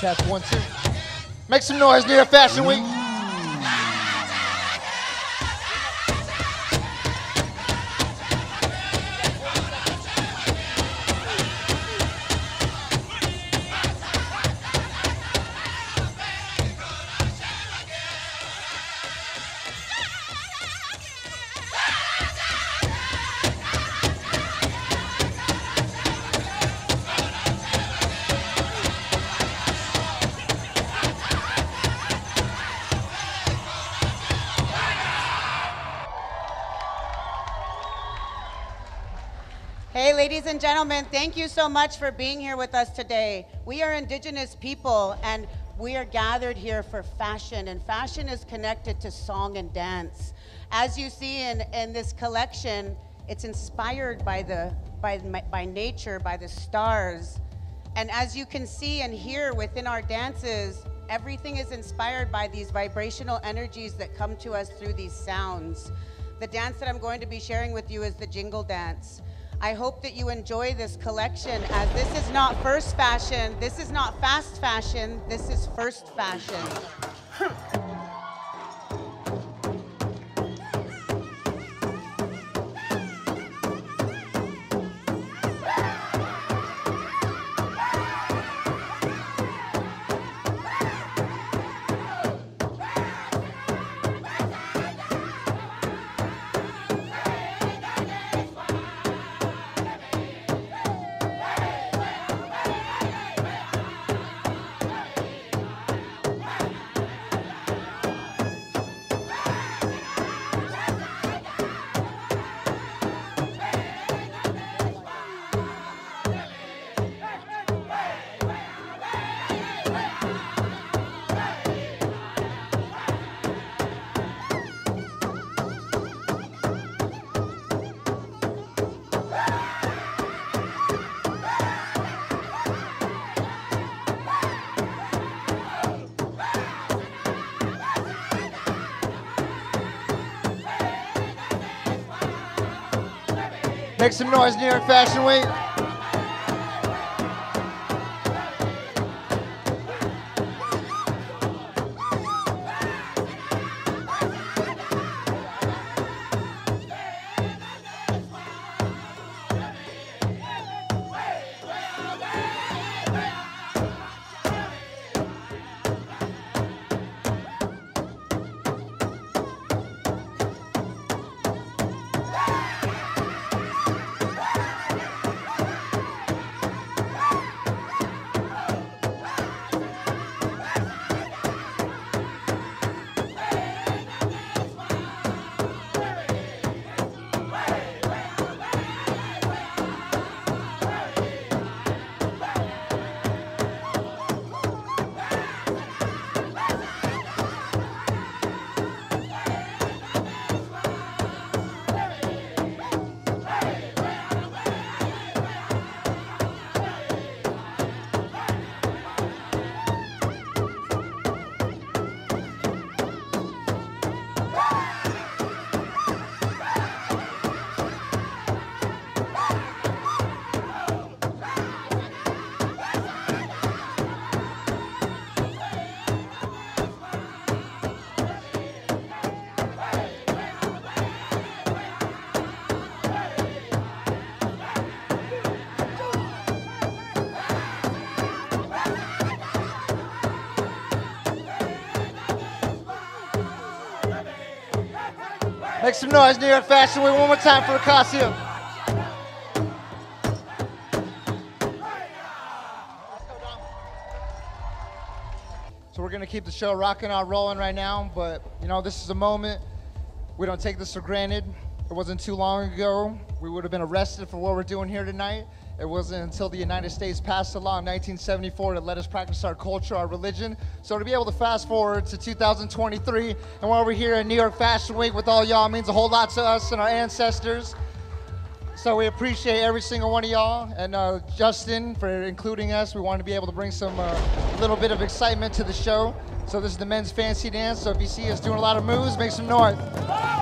One, two. Make some noise, near Fashion Week. And gentlemen, thank you so much for being here with us today. We are Indigenous people and we are gathered here for fashion, and fashion is connected to song and dance. As you see in, in this collection, it's inspired by, the, by, by nature, by the stars. And as you can see and hear within our dances, everything is inspired by these vibrational energies that come to us through these sounds. The dance that I'm going to be sharing with you is the jingle dance. I hope that you enjoy this collection as this is not first fashion, this is not fast fashion, this is first fashion. Make some noise, New York Fashion Week. Make some noise, New York Fashion Week. One more time for costume. So we're gonna keep the show rocking on, rolling right now. But you know, this is a moment. We don't take this for granted. It wasn't too long ago we would have been arrested for what we're doing here tonight. It wasn't until the United States passed a law in 1974 to let us practice our culture, our religion. So to be able to fast forward to 2023, and while we're here at New York Fashion Week with all y'all means a whole lot to us and our ancestors. So we appreciate every single one of y'all, and uh, Justin for including us. We wanted to be able to bring some uh, little bit of excitement to the show. So this is the men's fancy dance. So if you see us doing a lot of moves, make some noise.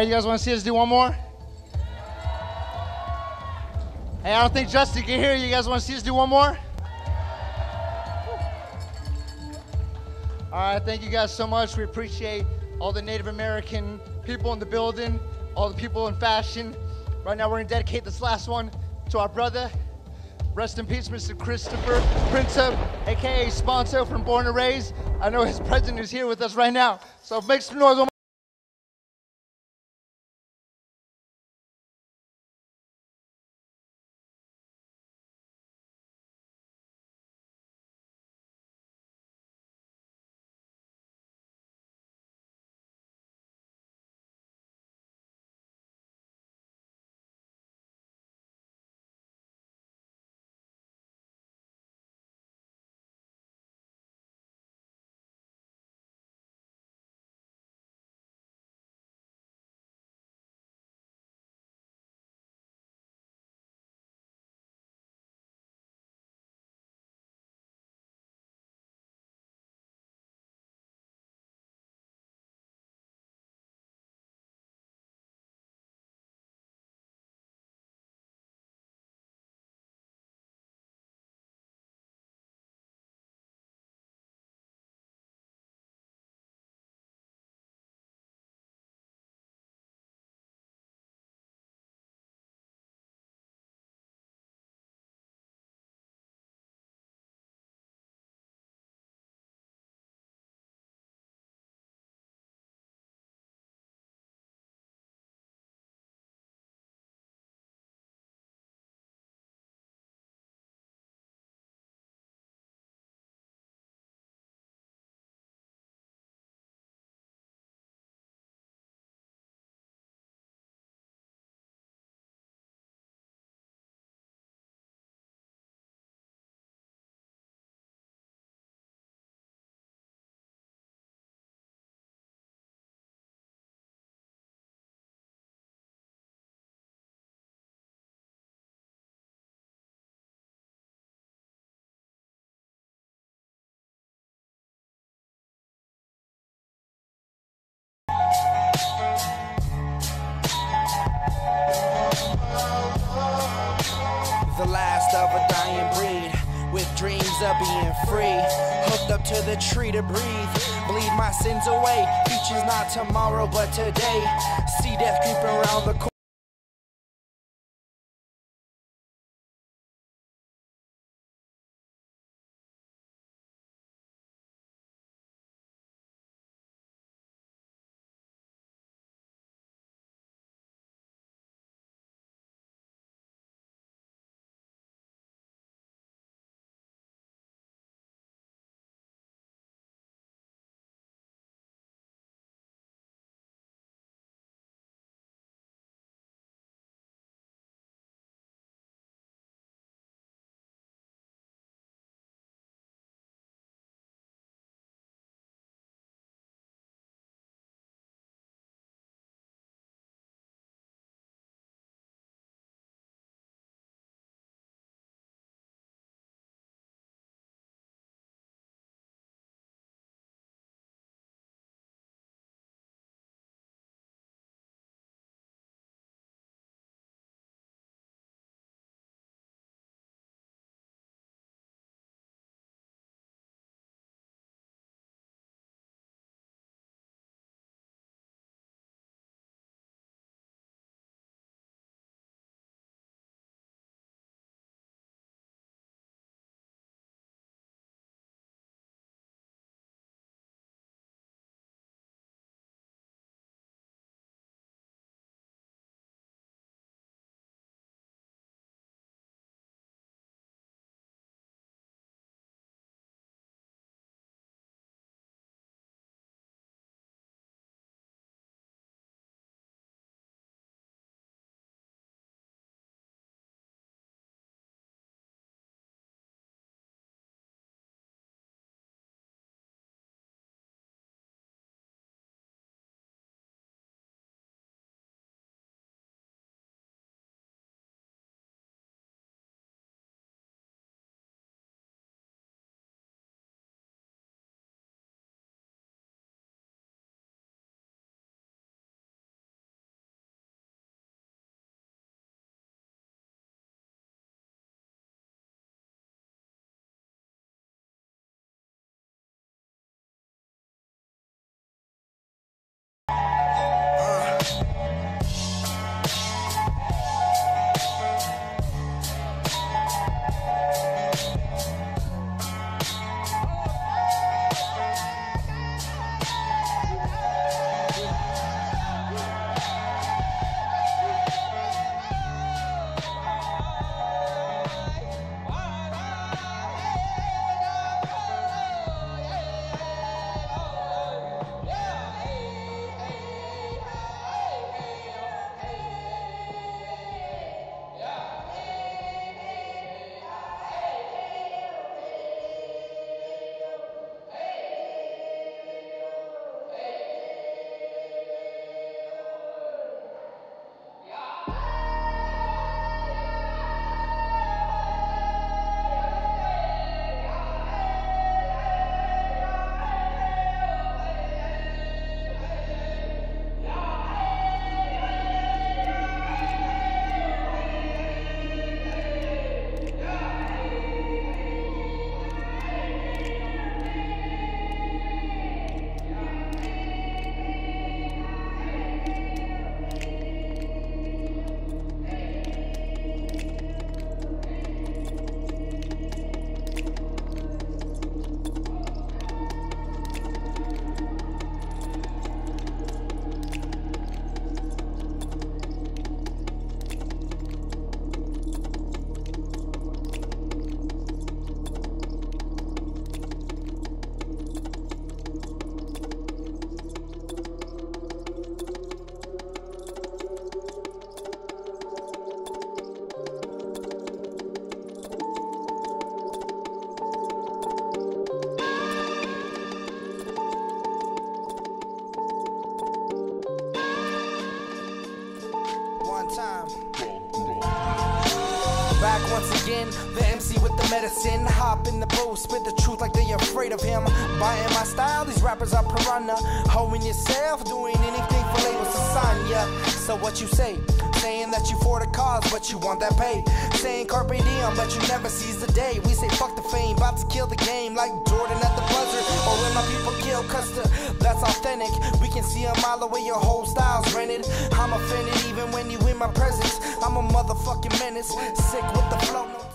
You guys want to see us do one more? Hey, I don't think Justin can hear you. You guys want to see us do one more? All right, thank you guys so much. We appreciate all the Native American people in the building, all the people in fashion. Right now, we're gonna dedicate this last one to our brother. Rest in peace, Mr. Christopher Princip, aka Sponsor from Born and Raised. I know his president is here with us right now, so make some noise. Tree to breathe. Bleed my sins away. Future's not tomorrow but today. See death creeping around the corner afraid of him. Buying my style, these rappers are piranha. Hoeing yourself, doing anything for labels to sign ya. So what you say? Saying that you for the cause, but you want that pay. Saying carpe diem, but you never seize the day. We say fuck the fame, about to kill the game like Jordan at the buzzer. Or when my people kill Custer, that's authentic. We can see a mile away, your whole style's rented. I'm offended even when you in my presence. I'm a motherfucking menace, sick with the flow.